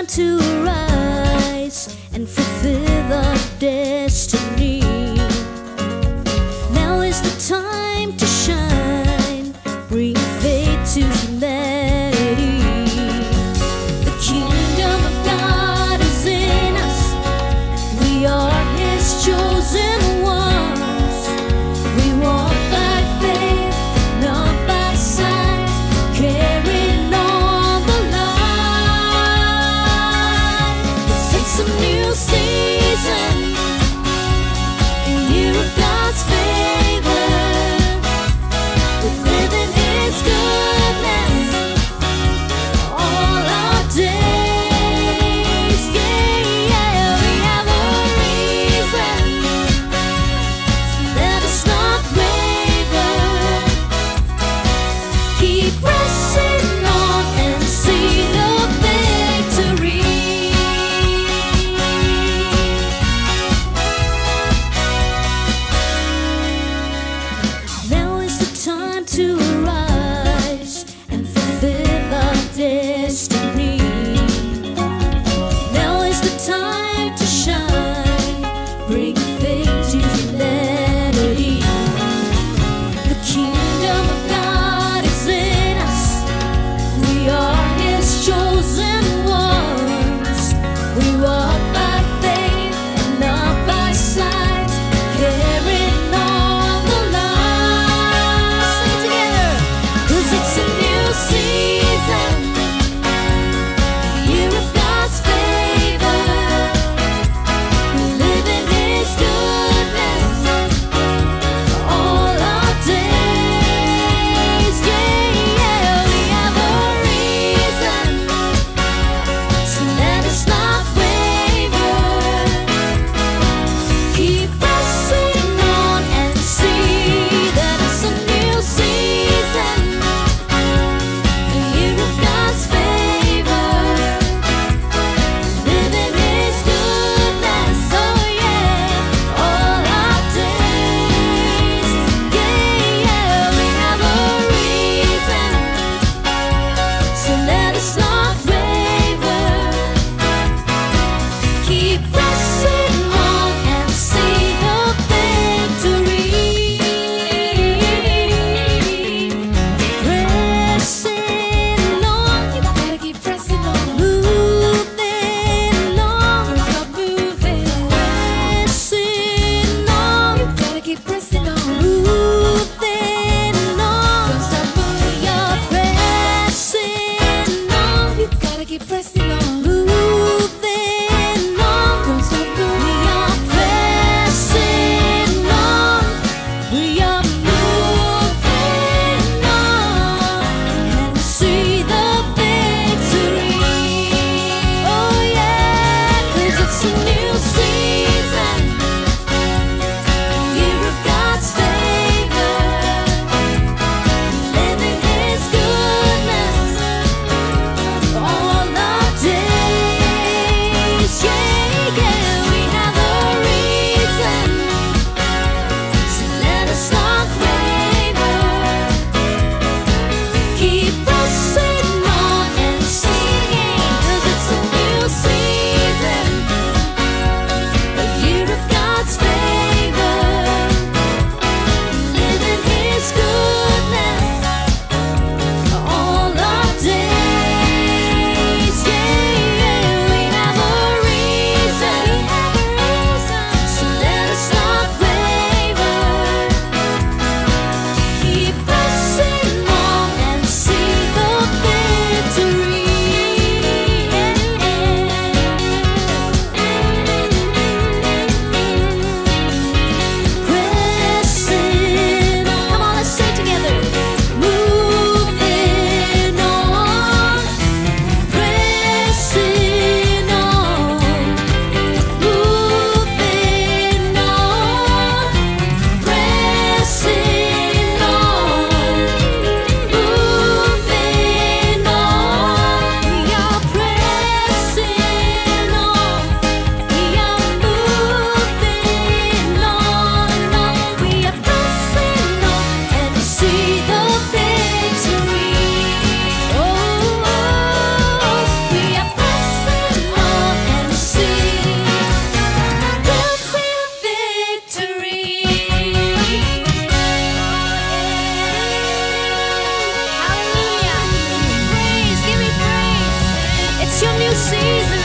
time to arise and fulfill our destiny. Your new season